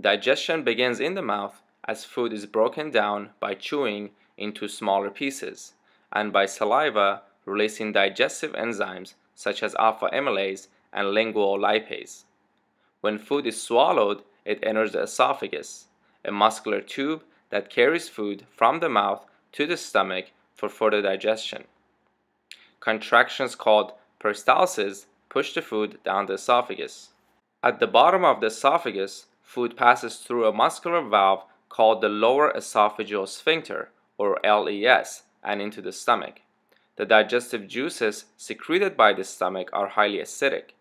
Digestion begins in the mouth as food is broken down by chewing into smaller pieces and by saliva releasing digestive enzymes such as alpha amylase and lingual lipase. When food is swallowed, it enters the esophagus, a muscular tube that carries food from the mouth to the stomach for further digestion. Contractions called peristalsis push the food down the esophagus. At the bottom of the esophagus, food passes through a muscular valve called the lower esophageal sphincter, or LES, and into the stomach. The digestive juices secreted by the stomach are highly acidic.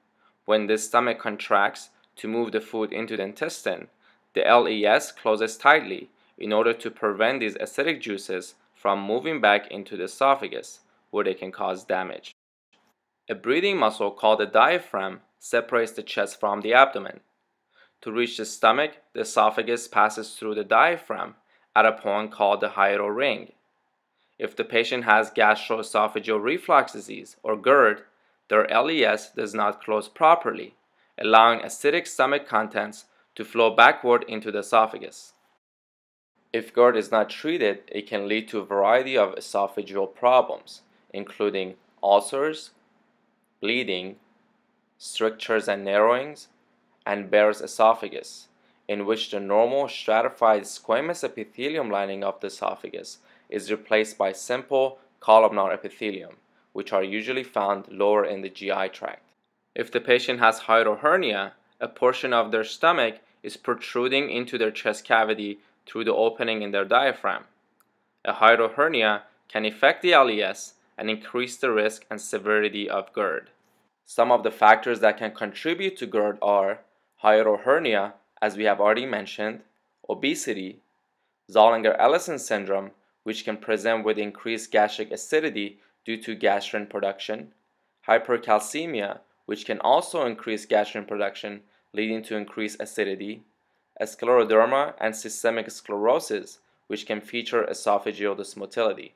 When the stomach contracts to move the food into the intestine, the LES closes tightly in order to prevent these acidic juices from moving back into the esophagus, where they can cause damage. A breathing muscle called the diaphragm separates the chest from the abdomen. To reach the stomach, the esophagus passes through the diaphragm at a point called the hiatal ring. If the patient has gastroesophageal reflux disease or GERD, their LES does not close properly, allowing acidic stomach contents to flow backward into the esophagus. If GERD is not treated, it can lead to a variety of esophageal problems, including ulcers, bleeding, strictures and narrowings, and Barrett's esophagus, in which the normal stratified squamous epithelium lining of the esophagus is replaced by simple columnar epithelium, which are usually found lower in the GI tract. If the patient has hernia, a portion of their stomach is protruding into their chest cavity through the opening in their diaphragm. A hiatal hernia can affect the LES and increase the risk and severity of GERD. Some of the factors that can contribute to GERD are hernia, as we have already mentioned, obesity, Zollinger-Ellison syndrome, which can present with increased gastric acidity due to gastrin production, hypercalcemia, which can also increase gastrin production, leading to increased acidity, scleroderma, and systemic sclerosis, which can feature esophageal dysmotility.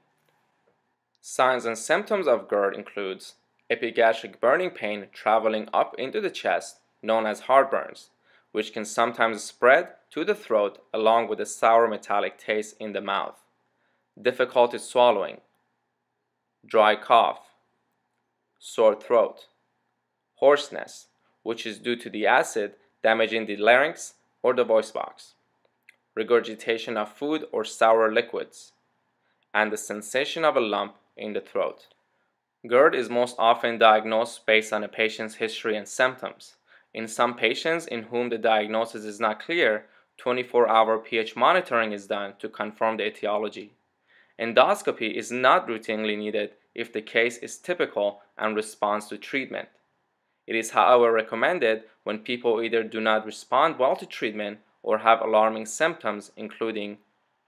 Signs and symptoms of GERD includes epigastric burning pain traveling up into the chest, known as heartburns, which can sometimes spread to the throat along with a sour metallic taste in the mouth, difficulty swallowing, dry cough, sore throat, hoarseness, which is due to the acid damaging the larynx or the voice box, regurgitation of food or sour liquids, and the sensation of a lump in the throat. GERD is most often diagnosed based on a patient's history and symptoms. In some patients in whom the diagnosis is not clear, 24 hour pH monitoring is done to confirm the etiology. Endoscopy is not routinely needed if the case is typical and responds to treatment. It is, however, recommended when people either do not respond well to treatment or have alarming symptoms, including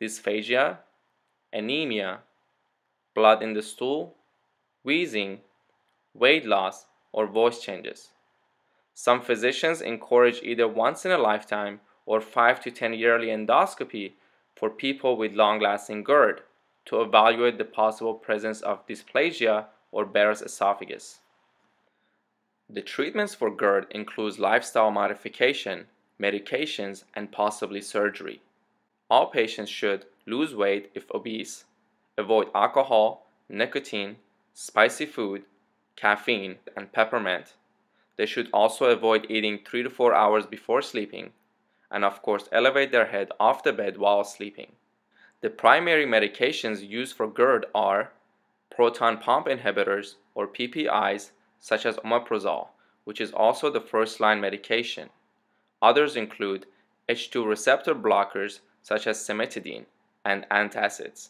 dysphagia, anemia, blood in the stool, wheezing, weight loss, or voice changes. Some physicians encourage either once in a lifetime or 5 to 10 yearly endoscopy for people with long lasting GERD to evaluate the possible presence of dysplasia or Barrett's esophagus. The treatments for GERD include lifestyle modification, medications, and possibly surgery. All patients should lose weight if obese, avoid alcohol, nicotine, spicy food, caffeine, and peppermint. They should also avoid eating 3 to 4 hours before sleeping, and of course elevate their head off the bed while sleeping. The primary medications used for GERD are proton pump inhibitors or PPIs such as omeprazole, which is also the first line medication. Others include H2 receptor blockers such as cimetidine and antacids.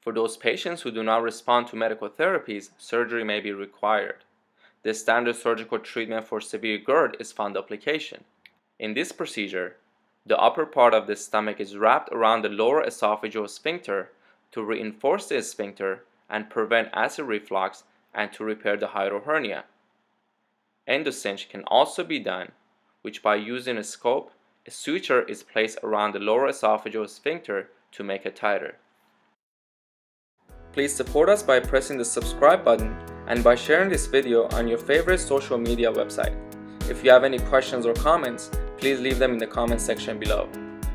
For those patients who do not respond to medical therapies, surgery may be required. The standard surgical treatment for severe GERD is fundoplication. In this procedure, the upper part of the stomach is wrapped around the lower esophageal sphincter to reinforce the sphincter and prevent acid reflux and to repair the hiatal hernia. Endocinch can also be done, which by using a scope, a suture is placed around the lower esophageal sphincter to make it tighter. Please support us by pressing the subscribe button and by sharing this video on your favorite social media website. If you have any questions or comments, please leave them in the comment section below.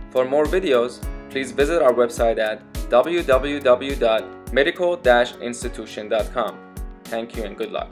For more videos, please visit our website at www.medical-institution.com. Thank you and good luck.